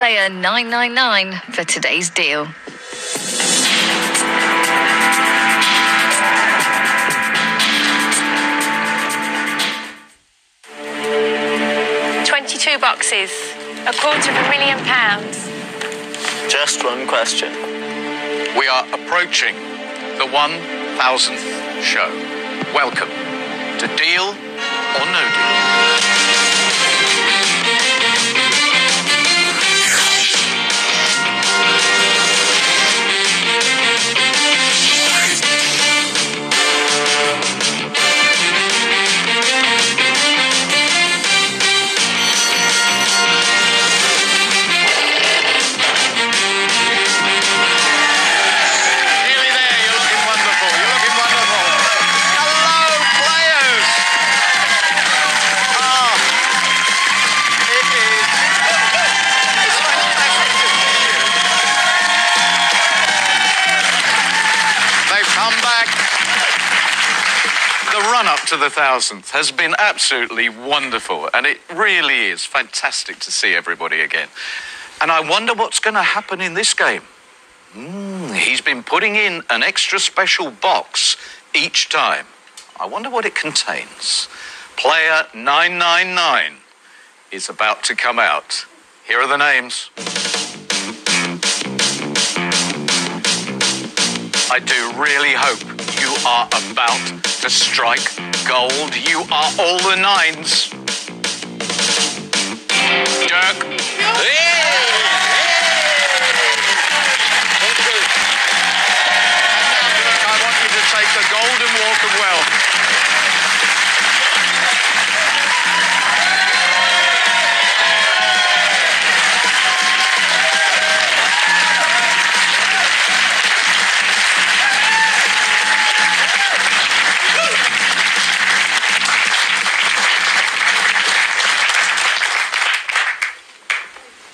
Player 999 for today's deal. Twenty-two boxes, a quarter of a million pounds. Just one question. We are approaching the 1000th show. Welcome to Deal or No Deal. The run up to the thousandth has been absolutely wonderful, and it really is fantastic to see everybody again. And I wonder what's going to happen in this game. Hmm, he's been putting in an extra special box each time. I wonder what it contains. Player 999 is about to come out. Here are the names. I do really hope you are about to strike gold. You are all the nines. Dirk. I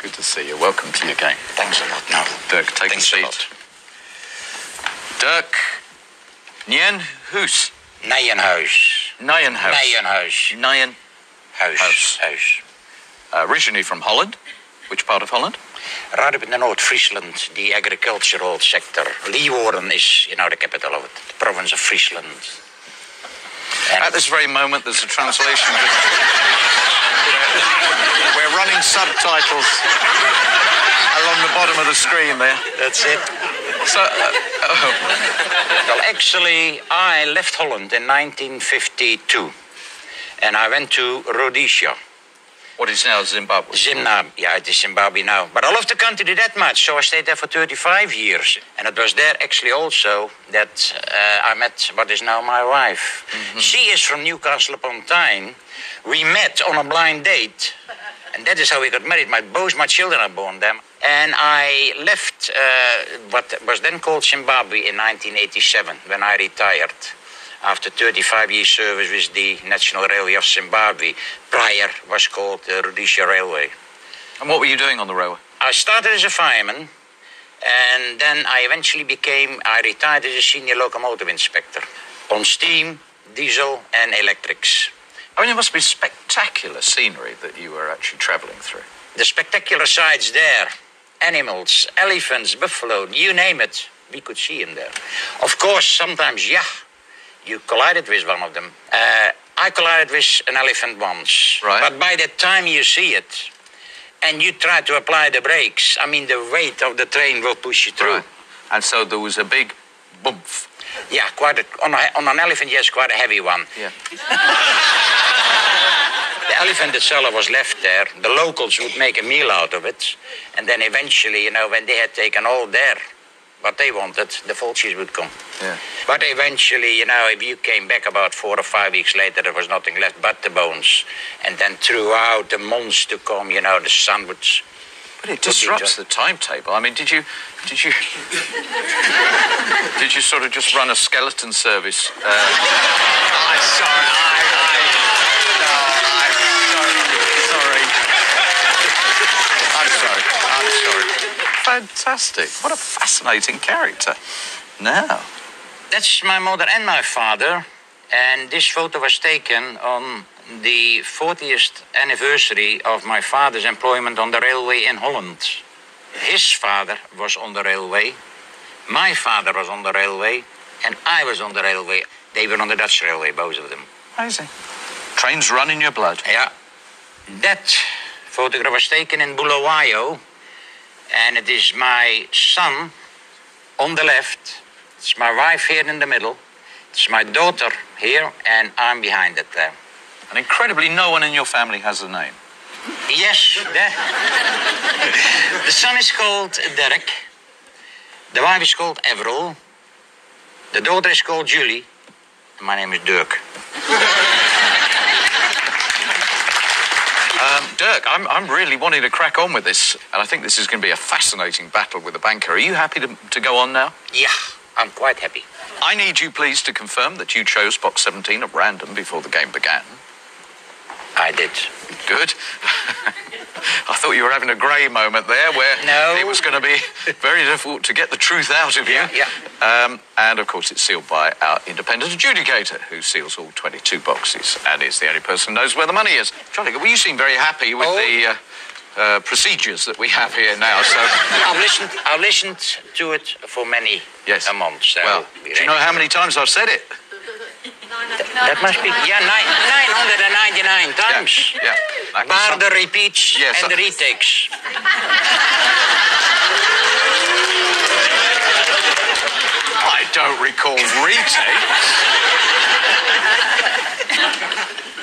Good to see you. Welcome to your game. Thanks a lot. No. Dirk, take Thanks a a seat. lot. Dirk Nien Hoes. Nijenhuis. Nijenhuis. Nijenhuis. Nyen. Huis. Huis. Huis. Uh, originally from Holland. Which part of Holland? Right up in the North-Friesland, the agricultural sector. Leeuwarden is, you know, the capital of it. The province of Friesland. At this very moment, there's a translation. We're running subtitles along the bottom of the screen there. that's it. So, uh, oh, Well, actually, I left Holland in 1952. And I went to Rhodesia. What is now Zimbabwe? Zimbabwe, yeah, it is Zimbabwe now. But I love the country that much, so I stayed there for 35 years. And it was there actually also that uh, I met what is now my wife. She is from Newcastle upon Tyne. We met on a blind date, and that is how we got married. My, both my children are born there. And I left uh, what was then called Zimbabwe in 1987 when I retired after 35 years service with the National Railway of Zimbabwe. Prior was called the Rhodesia Railway. And what were you doing on the railway? I started as a fireman, and then I eventually became, I retired as a senior locomotive inspector on steam, diesel, and electrics. I mean, it must be spectacular scenery that you were actually travelling through. The spectacular sights there animals, elephants, buffalo, you name it, we could see them there. Of course, sometimes, yeah, you collided with one of them. Uh, I collided with an elephant once. Right. But by the time you see it and you try to apply the brakes, I mean, the weight of the train will push you through. And so there was a big bump. Yeah, quite a, on, a, on an elephant, yes, quite a heavy one. Yeah. The elephant itself was left there. The locals would make a meal out of it. And then eventually, you know, when they had taken all their, what they wanted, the vultures would come. Yeah. But eventually, you know, if you came back about four or five weeks later, there was nothing left but the bones. And then throughout the months to come, you know, the sun would. But it be disrupts just- the timetable. I mean, did you, did you, did you sort of just run a skeleton service? Uh, I'm sorry. I, I, no, I'm sorry. Sorry. I'm sorry. I'm sorry. Fantastic. What a fascinating character. Now, That's my mother and my father. And this photo was taken on the 40th anniversary of my father's employment on the railway in Holland. His father was on the railway, my father was on the railway, and I was on the railway. They were on the Dutch railway, both of them. Amazing. Trains run in your blood. Yeah. That photograph was taken in Bulawayo, and it is my son on the left. It's my wife here in the middle. It's my daughter here, and I'm behind it there. And incredibly, no one in your family has a name. Yes, the, the son is called Derek. The wife is called Avril. The daughter is called Julie. And my name is Dirk. Um, Dirk, I'm, I'm really wanting to crack on with this, and I think this is going to be a fascinating battle with the banker. Are you happy to, to go on now? Yeah, I'm quite happy. I need you, please, to confirm that you chose box 17 at random before the game began. I did. Good. I thought you were having a grey moment there where No. it was going to be very difficult to get the truth out of you. Yeah, Um, and of course, it's sealed by our independent adjudicator who seals all 22 boxes and is the only person who knows where the money is. Charlie, well, you seem very happy with Oh. the uh, uh, procedures that we have here now. So, I've listened. I've listened to it for many yes. a month. So well, do you know how many times I've said it? That must be yeah, nine, 999 times. Yeah. Like Bar the repeats Yes, and the retakes. I don't recall retakes.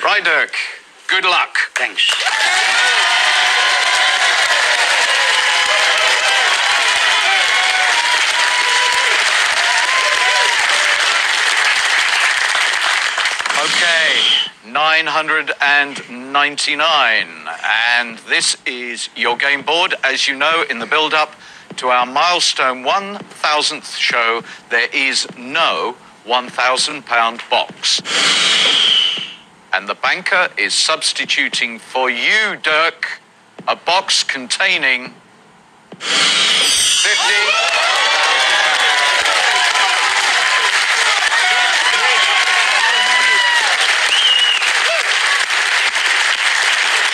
right, Dirk. Good luck. Thanks. Okay, 999. And this is your game board. As you know, in the build up to our milestone 1000th show, there is no £1,000 box. And the banker is substituting for you, Dirk, a box containing 50.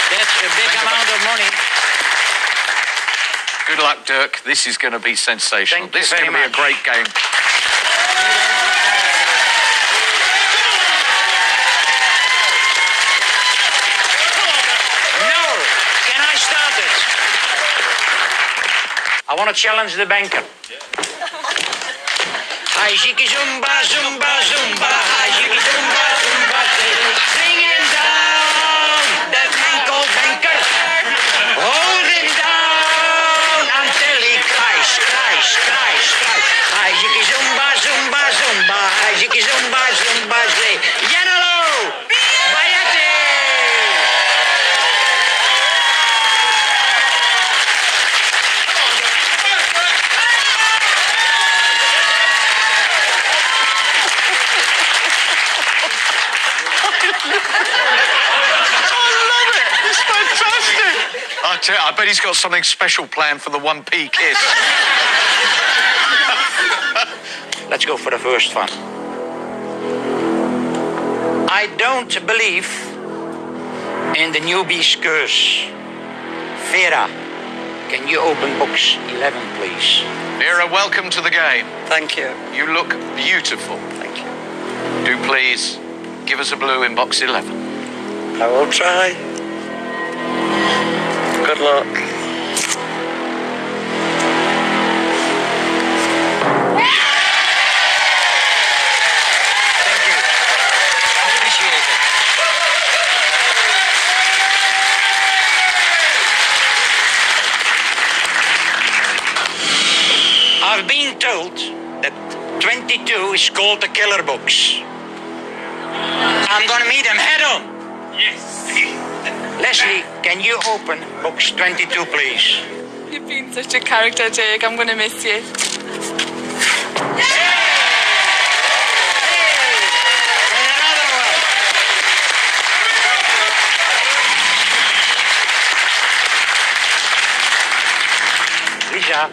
That's a big you amount of money. Good luck, Dirk. This is going to be sensational. Thank this is going to be a great game. No! Can I start it? I want to challenge the banker. Hi, Ziki Zumba, Zumba, Zumba. Hi, Ziki Zumba, Zumba. Bring him down, that man called banker. Hold him down until he cries, cries, cries, cries. Hi, Ziki Zumba, Zumba, Zumba. Hi, Ziki Zumba, Zumba. Say, Yanalo, Bayate. It's fantastic. I, I bet he's got something special planned for the 1p kiss. Let's go for the first one. I don't believe in the newbie's curse. Vera, can you open box 11, please? Vera, welcome to the game. Thank you. You look beautiful. Thank you. Do please give us a blue in box 11. I will try. Good luck. Thank you. I appreciate it. I've been told that 22 is called the killer box. I'm gonna meet him head on. Yes. Leslie, can you open box 22, please? You've been such a character, Jake. I'm gonna miss you. One. Lisa,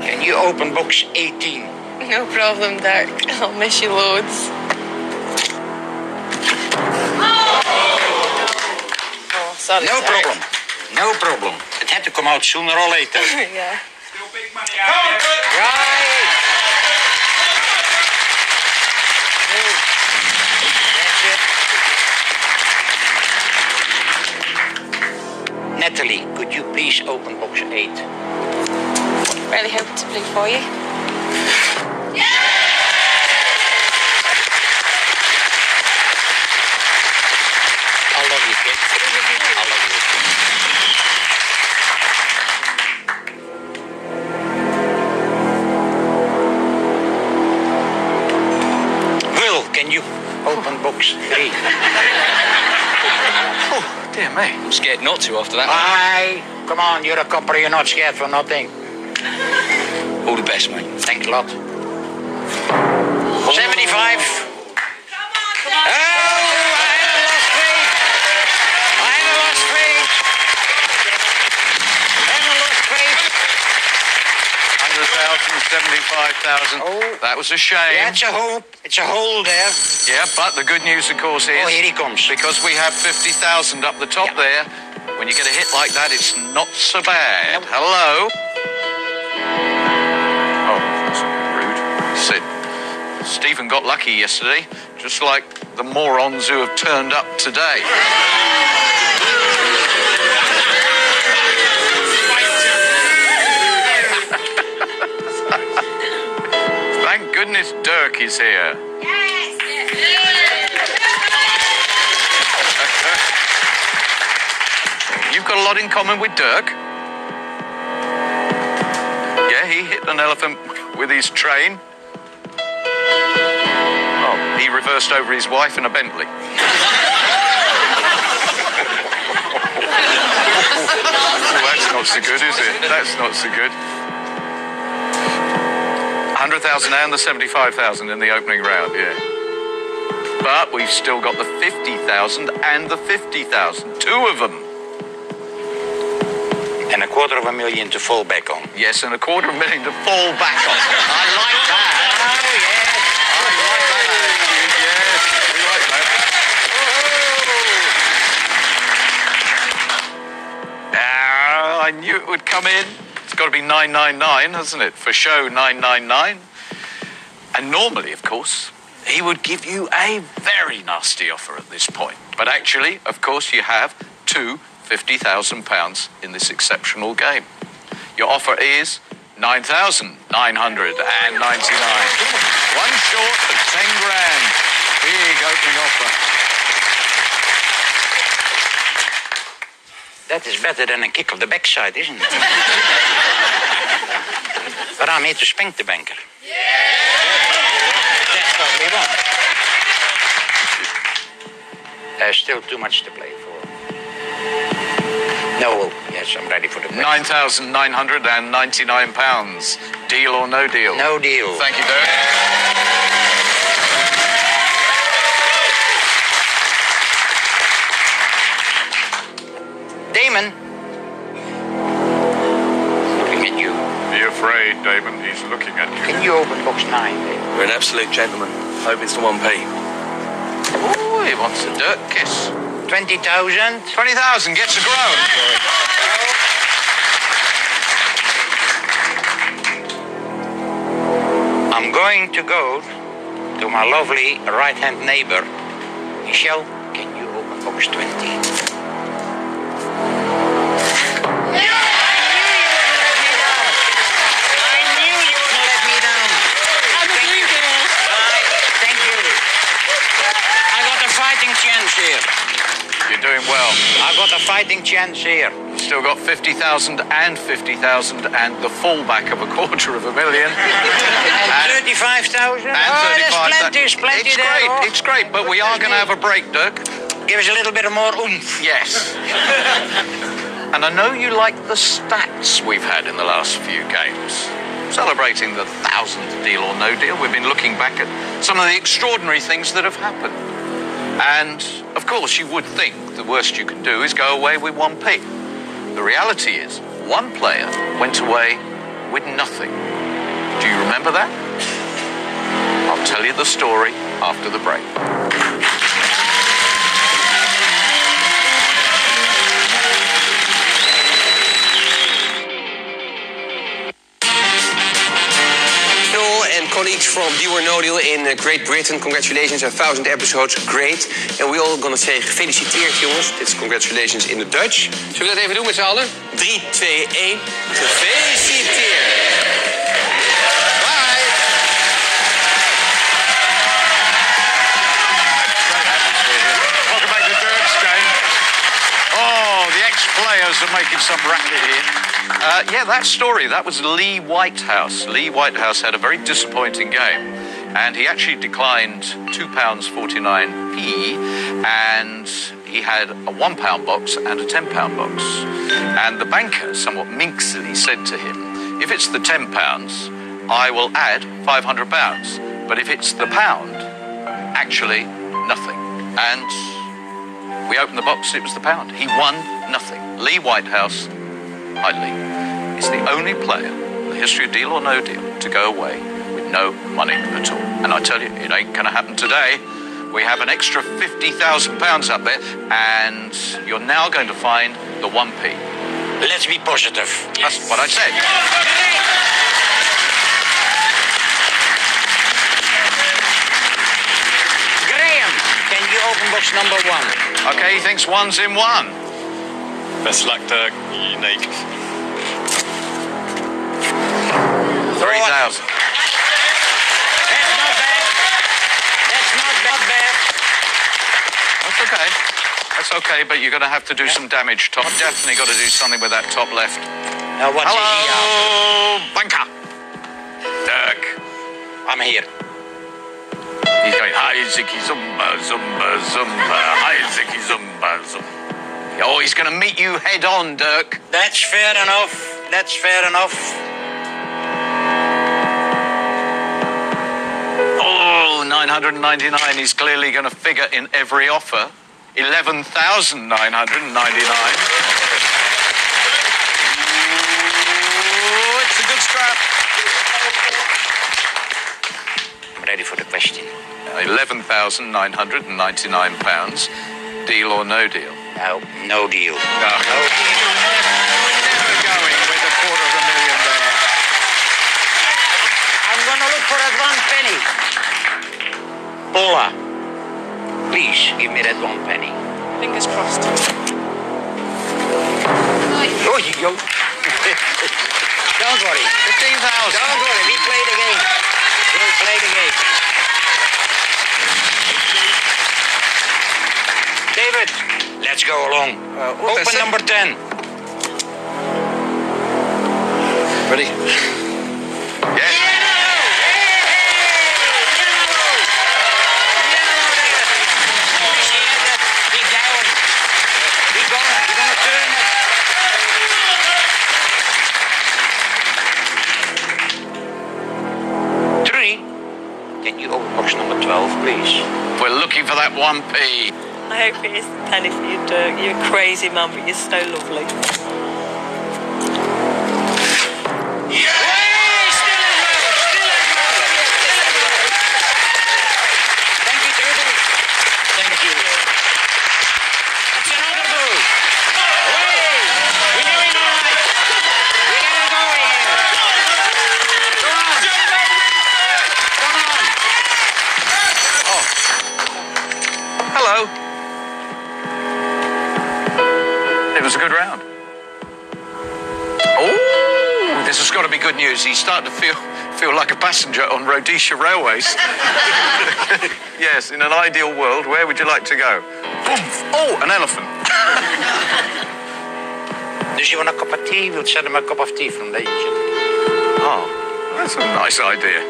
can you open box 18? No problem, Dirk. I'll miss you loads. Sorry. No problem. No problem. It had to come out sooner or later. yeah. Right. Natalie, could you please open box 8? Really hoping to play for you. I'm scared not to after that. Aye, come on, you're a copper, you're not scared for nothing. All the best, mate. Thanks a lot. 75. 100,000, 75,000. Oh. That was a shame. Yeah, it's a hope. It's a hole there. Yeah, but the good news, of course, is Oh, here he comes. because we have 50,000 up the top Yeah. there. When you get a hit like that, it's not so bad. Hello? Oh, that's rude. Sid. Stephen got lucky yesterday, just like the morons who have turned up today. Goodness Dirk is here. You've got a lot in common with Dirk. Yeah, he hit an elephant with his train. Oh, he reversed over his wife in a Bentley. Oh, that's not so good, is it? That's not so good. 100,000 and the 75,000 in the opening round, yeah. But we've still got the 50,000 and the 50,000. Two of them. And a quarter of a million to fall back on. Yes, and a quarter of a million to fall back on. I like that. Oh, yes. I like that yes. We like that. Ah, I knew it would come in. Got to be 999, hasn't it? For show 999. And normally, of course, he would give you a very nasty offer at this point. But actually, of course, you have two £50,000 in this exceptional game. Your offer is 9,999. One short of 10 grand. Big opening offer. That is better than a kick of the backside, isn't it? but I'm here to spank the banker. Yeah. That's what we want. There's still too much to play for. No, yes, I'm ready for the question. £9,999. Deal or no deal? No deal. Thank you, Dirk. Damon. He's looking at you. Can you open box nine, Damon? We're an absolute gentleman. Hope it's the 1p. Oh, he wants a dirt kiss. 20,000. 20,000 gets a groan. I'm going to go to my lovely right hand neighbor. Michelle, can you open box 20? I knew you wouldn't let me down. I'm a blue girl. Right, thank you. I got a You're doing well. I've got a fighting chance here. Still got 50,000 and 50,000 and the fallback of a quarter of a million. And 35,000. And oh, 35. there's plenty, there's plenty it's there. great. oh. It's great, but we are going to have a break, Dirk. Give us a little bit of more oomph. Yes. and I know you like the stats we've had in the last few games. Celebrating the thousandth deal or no deal, we've been looking back at some of the extraordinary things that have happened. And of course, you would think the worst you can do is go away with 1p. The reality is, one player went away with nothing. Do you remember that? I'll tell you the story after the break. Colleagues from No Deal in uh, Great Britain. Congratulations, a thousand episodes, great. And we all gonna say gefeliciteerd, jongens. Dit congratulations in the Dutch. Zullen we dat even doen met z'n allen? 3, 2, 1. Gefeliciteerd! The ex-players are making some racket here. Uh, yeah, that story, that was Lee Whitehouse. Lee Whitehouse had a very disappointing game. And he actually declined £2.49p and he had a £1 box and a £10 box. And the banker, somewhat minxily, said to him, if it's the £10, I will add £500. But if it's the pound, actually nothing. And we opened the box, it was the pound. He won nothing. Lee Whitehouse, I Lee, is the only player in the history of Deal or No Deal to go away with no money at all. And I tell you, it ain't going to happen today. We have an extra £50,000 up there, and you're now going to find the 1p. Let's be positive. That's what I said. Graham, can you open box number one? Okay, he thinks one's in one. Best luck, Dirk. Unique. 3,000. That's not bad. That's not that bad. That's okay. That's okay, but you're going to have to do some damage, Tom. Definitely got to do something with that top left. Now what's he after? Hello, bunker. Dirk. I'm here. He's going, hi, Zicky Zumba, Zumba, Zumba, hi, Zicky Zumba, Zumba. Oh, he's going to meet you head on, Dirk. That's fair enough. That's fair enough. Oh, 999. He's clearly going to figure in every offer. 11,999. Ooh, it's a good scrap. I'm ready for the question. 11,999 pounds. Deal or no deal? No, no deal. No, no deal. Never going with a quarter of a million there. I'm gonna look for that one penny. Paula, please give me that one penny. Fingers crossed. Oh, you go. Don't worry. 15,000. Don't worry. We play the game. We'll play the game. David, let's go what Open it? number 10. Ready? Yes. Keep going. Keep going. You're gonna turn it. Three. Can you open box number 12, please? We're looking for that 1p. I hope it is penny for you, Dirk. You're a crazy man, but you're so lovely. Was a good round. Oh, this has got to be good news. He's starting to feel feel like a passenger on Rhodesia Railways. yes, in an ideal world, where would you like to go? Boom. Oh, an elephant. Does you want a cup of tea? We'll send him a cup of tea from the engine. Oh, that's a nice idea.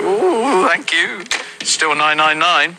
Ooh, thank you. Still 999.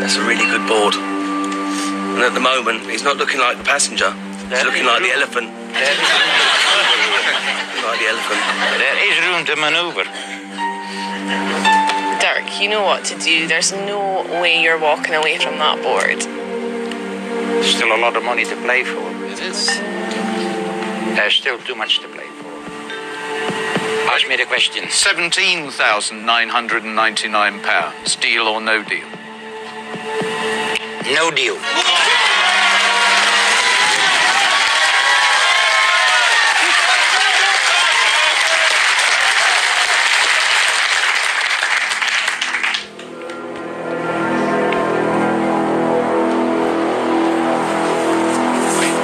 that's a really good board. And at the moment, he's not looking like the passenger. He's looking like the elephant. There is, Like the elephant. there is room to maneuver. Dirk, you know what to do. There's no way you're walking away from that board. There's Still a lot of money to play for. It is. There's still too much to play for. Ask me the question. £17,999. Deal or no deal? No deal.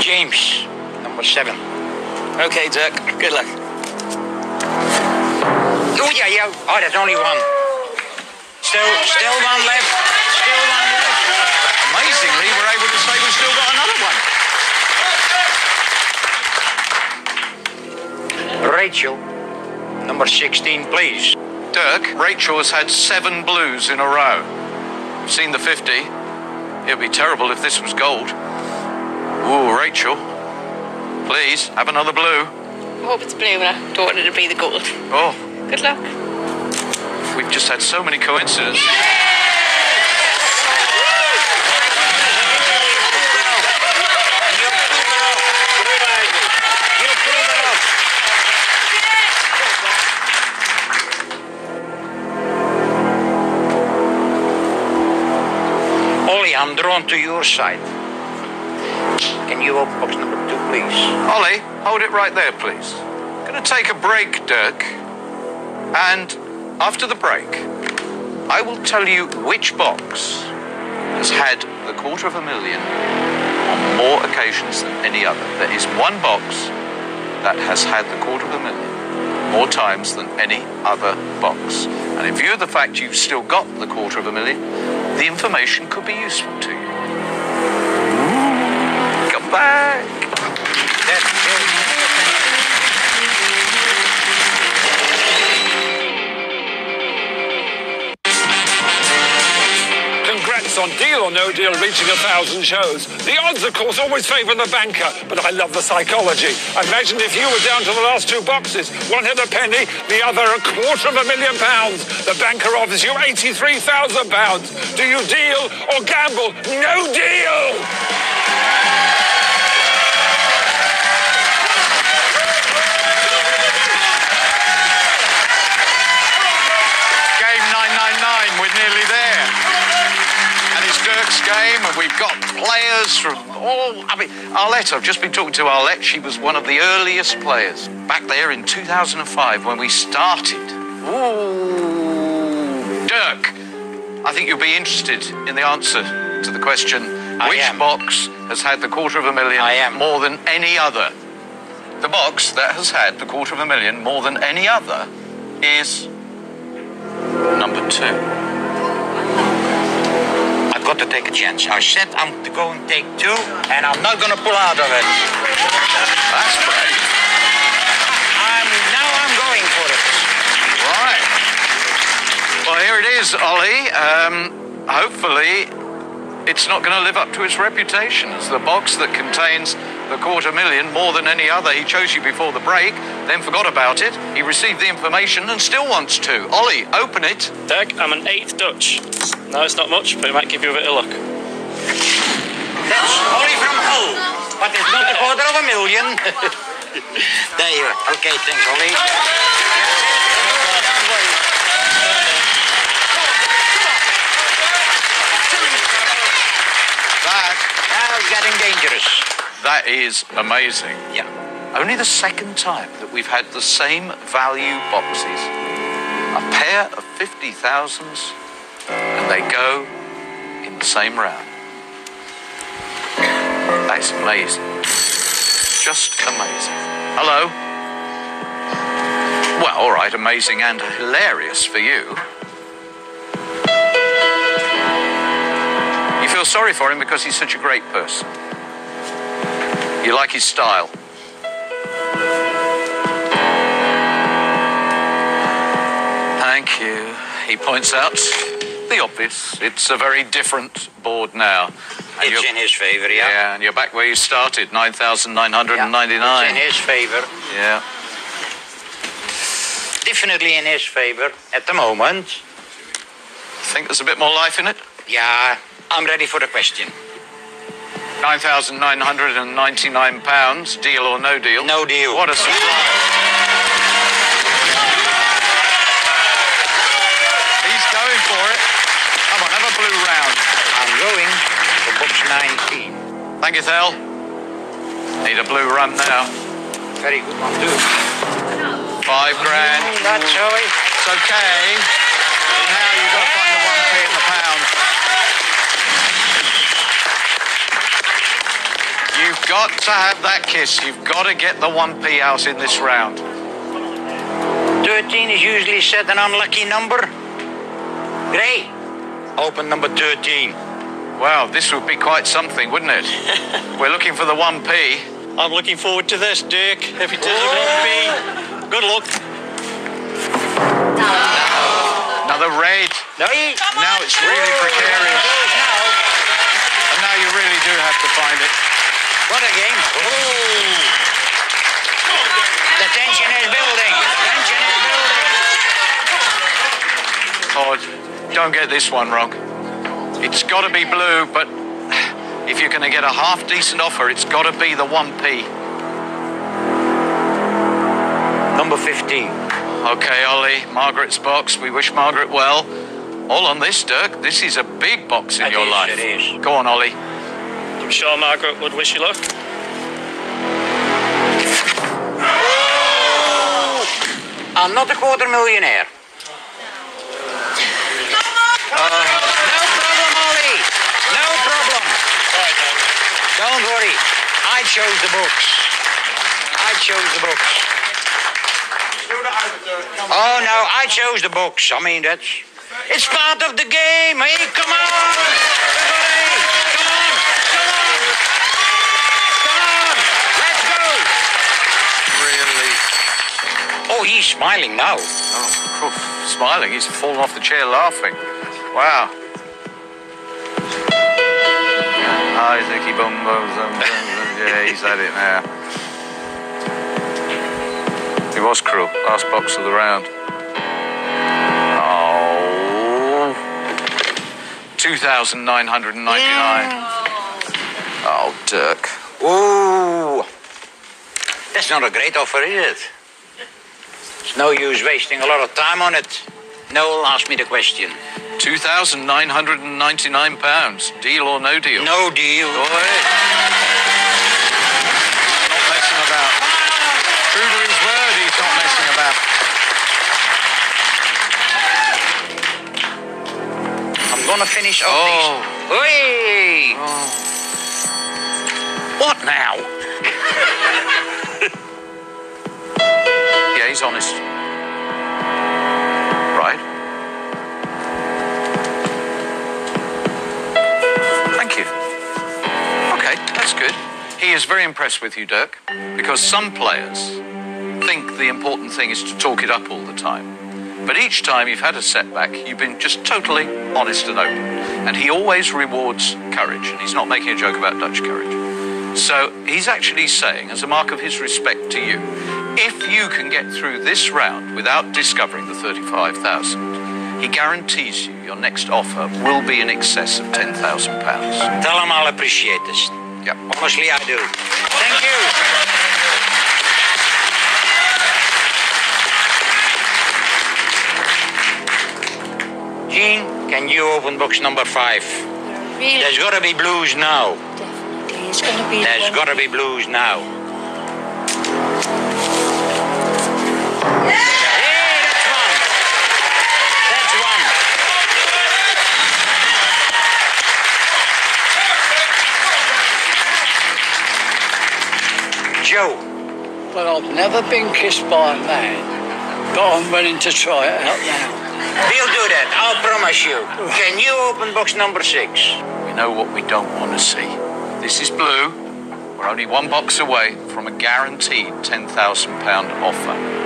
James, number seven. Okay, Dirk. Good luck. Oh yeah, yeah. Oh, there's only one. Still, still one left. Still one left. Amazingly, we're able to say we've still got another one. Rachel, number 16, please. Dirk, Rachel has had seven blues in a row. You've seen the 50. It'd be terrible if this was gold. Ooh, Rachel. Please, have another blue. I hope it's blue and I don't want it to be the gold. Oh, Good luck. we've just had so many coincidences. You I'm drawn to your side. Can you open box number two, please? Ollie, hold it right there, please. Gonna take a break, Dirk. And after the break, I will tell you which box has had the quarter of a million on more occasions than any other. There is one box that has had the quarter of a million more times than any other box. And in view of the fact you've still got the quarter of a million, the information could be useful to you. Come back. On Deal or No Deal reaching a thousand shows. The odds, of course, always favour the banker, but I love the psychology. Imagine if you were down to the last two boxes. One had a penny, the other a quarter of a million pounds. The banker offers you £83,000. Do you deal or gamble? No deal! Dirk's game, and we've got players from all. I mean, Arlette, I've just been talking to Arlette. She was one of the earliest players back there in 2005 when we started. Ooh. Dirk, I think you'll be interested in the answer to the question I which am. box has had the quarter of a million I am. more than any other? The box that has had the quarter of a million more than any other is number two. Got to take a chance. I said I'm going to take two, and I'm not going to pull out of it. That's brave. I'm, now I'm going for it. Right. Well, here it is, Ollie. Um, hopefully, it's not going to live up to its reputation as the box that contains the quarter million more than any other. He chose you before the break, then forgot about it. He received the information and still wants to. Ollie, open it. Dirk, I'm an eighth Dutch. No, it's not much, but it might give you a bit of luck. That's Ollie from Hull, but it's not a quarter of a million. there you are. Okay, thanks, Ollie. That, Now it's getting dangerous. That is amazing. Yeah. Only the second time that we've had the same value boxes, a pair of 50,000s, and they go in the same round. That's amazing. Just amazing. Hello? Well, all right, amazing and hilarious for you. You feel sorry for him because he's such a great person. You like his style. Thank you. He points out the obvious. It's a very different board now. And It's in his favor, yeah. Yeah, and you're back where you started, 9,999. It's in his favor. Yeah. Definitely in his favor at the moment. Think there's a bit more life in it? Yeah, I'm ready for the question. 9,999 pounds, deal or no deal? No deal. What a surprise. He's going for it. Come on, have a blue round. I'm going for box 19. Thank you, Thel. Need a blue run now. Very good one, too. Five grand. That's right. It's okay. Now you've got to find the one p in the pound. You've got to have that kiss. You've got to get the one p out in this round. 13 is usually set an unlucky number. Gray, open number 13. Wow, this would be quite something, wouldn't it? We're looking for the one p. I'm looking forward to this, Dirk. If it is a 1p, good luck. Another red. No, Now it's really precarious. And now you really do have to find it. What a game. Oh. The tension is building. Tension is building. Oh, don't get this one wrong. It's got to be blue, but if you're going to get a half decent offer, it's got to be the 1p. Number 15. Okay, Ollie, Margaret's box. We wish Margaret well. All on this, Dirk. This is a big box in It your is, life. it is. Go on, Ollie. I'm sure Margaret would wish you luck. I'm not a quarter millionaire. Uh, no problem, Ollie. No problem. Don't worry. I chose the books. I chose the books. Oh no, I chose the books. I mean that's it's part of the game. Hey, come on, everybody, come on, come on, come on, let's go. Really? Oh, he's smiling now. Oh, phew, smiling. He's fallen off the chair laughing. Wow. Hi, Zicky Bum Bum Zum Zum Zum. Yeah, he's had it now. He was cruel. Last box of the round. Oh. 2,999. Oh, Dirk. Ooh, that's not a great offer, is it? It's no use wasting a lot of time on it. Noel asked me the question. 2,999 pounds. Deal or no deal? No deal. Go ahead. Not messing about. True to his word, he's not messing about. I'm gonna finish off Oh. these. Oh. Hey! What now? Yeah, he's honest. Right. Thank you. Okay, that's good. He is very impressed with you, Dirk, because some players think the important thing is to talk it up all the time. But each time you've had a setback, you've been just totally honest and open. And he always rewards courage, and he's not making a joke about Dutch courage. So he's actually saying, as a mark of his respect to you, if you can get through this round without discovering the 35,000, he guarantees you your next offer will be in excess of 10,000 pounds. Tell him I'll appreciate this. Yeah. Honestly, I do. Thank you. Jean, can you open box number five? Really? There's gotta be blues now. Definitely. It's going to be the There's one. gotta be blues now. Joe, Well, I've never been kissed by a man, but I'm willing to try it out now. we'll do that. I'll promise you. Can you open box number six? We know what we don't want to see. This is blue. We're only one box away from a guaranteed £10,000 offer.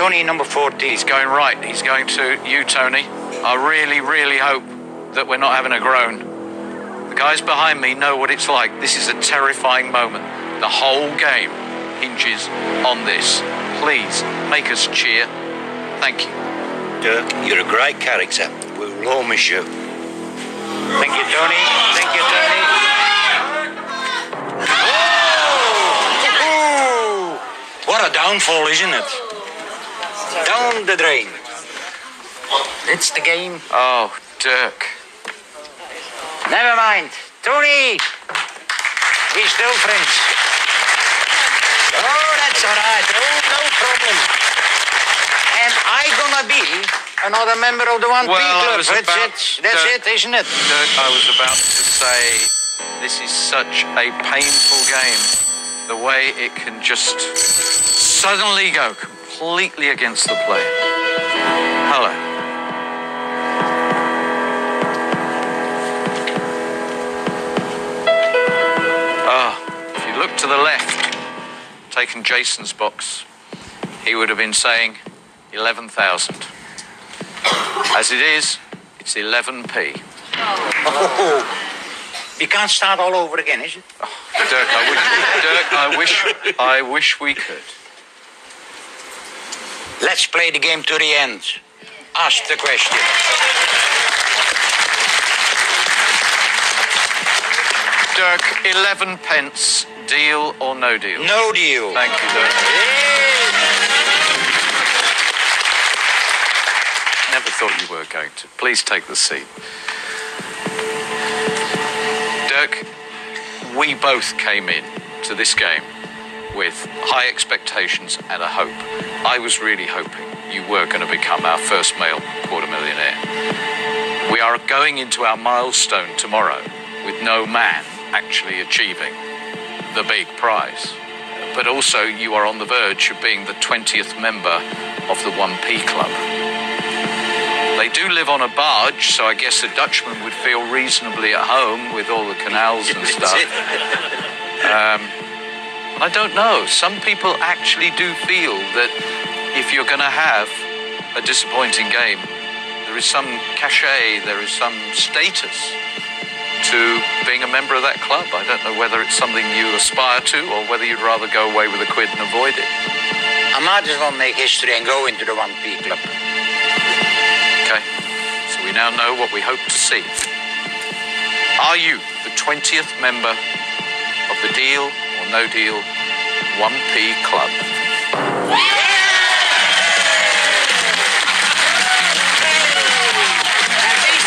Tony, number 14. He's going right. He's going to you, Tony. I really, really hope that we're not having a groan. The guys behind me know what it's like. This is a terrifying moment. The whole game hinges on this. Please make us cheer. Thank you. Dirk, you're a great character. We will all miss you. Thank you, Tony. Thank you, Tony. What a downfall, isn't it? Down the drain. It's the game. Oh, Dirk. Never mind. Tony! We're still friends. Oh, that's all right. Oh, no problem. And I gonna be another member of the One P Well, I Club. was That's about- it. That's Dirk- it, isn't it? Dirk, I was about to say this is such a painful game. The way it can just suddenly go completely against the play. Hello. Ah, if you look to the left, taken Jason's box, he would have been saying 11,000. As it is, it's 11p. Oh, we can't start all over again, is it? Dirk, I wish, Dirk, I wish, I wish we could. Let's play the game to the end. Ask the question. Dirk, 11 pence, deal or no deal? No deal. Thank you, Dirk. Never thought you were going to. Please take the seat. Dirk, we both came in to this game with high expectations and a hope. I was really hoping you were going to become our first male quarter millionaire. We are going into our milestone tomorrow with no man actually achieving the big prize. But also, you are on the verge of being the 20th member of the 1P Club. They do live on a barge, so I guess a Dutchman would feel reasonably at home with all the canals and stuff. Um, I don't know. Some people actually do feel that if you're going to have a disappointing game, there is some cachet, there is some status to being a member of that club. I don't know whether it's something you aspire to or whether you'd rather go away with a quid and avoid it. I might as well make history and go into the 1P Club. Okay, so we now know what we hope to see. Are you the 20th member of the Deal No Deal 1P Club?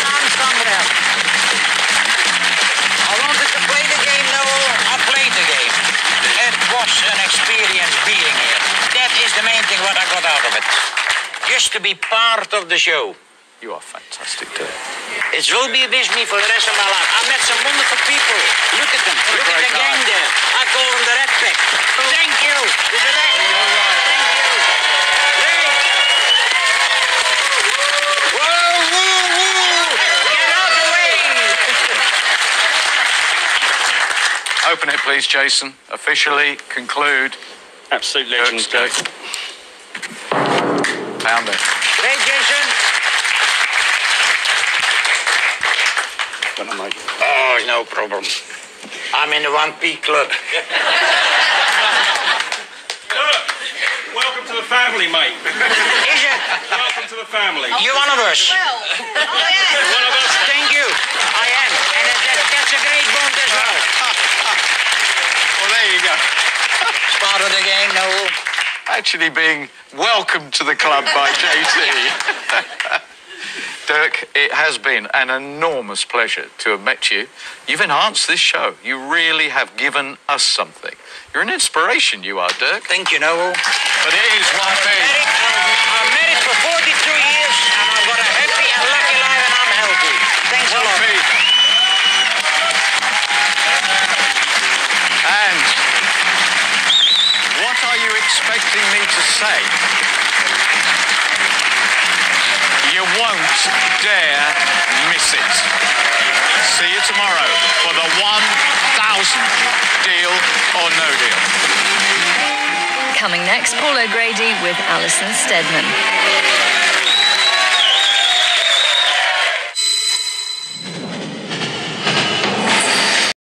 I'm somewhere else. I wanted to play the game, Noel. I played the game. It was an experience being here. That is the main thing what I got out of it. Just to be part of the show. You are fantastic, Dirk. It will be with me for the rest of my life. I met some wonderful people. Look at them. Look at the gang there. I call them the Red Pack. Thank you. To the rest. Thank you. Great. Whoa, woo, woo. Get out the way. Open it, please, Jason. Officially conclude. Absolute legends, Dirk. Found it. Great, Jason. Gonna make Oh, no problem. I'm in the 1P club. Welcome to the family, mate. Is it? Welcome to the family. You one of us? Well, I am. One of us. Thank you. I am. And that, that- that's a great bond as well. Well, there you go. It's part of the game, Noel. Actually being welcomed to the club by JT. Dirk, it has been an enormous pleasure to have met you. You've enhanced this show. You really have given us something. You're an inspiration, you are, Dirk. Thank you, Noel. But it is one I'm thing. married, I'm married for 42 years, and I've got a happy and lucky life, and I'm healthy. Thanks a lot. And what are you expecting me to say? won't dare miss it. See you tomorrow for the 1000 deal or no deal. Coming next, Paul O'Grady with Alison Steadman.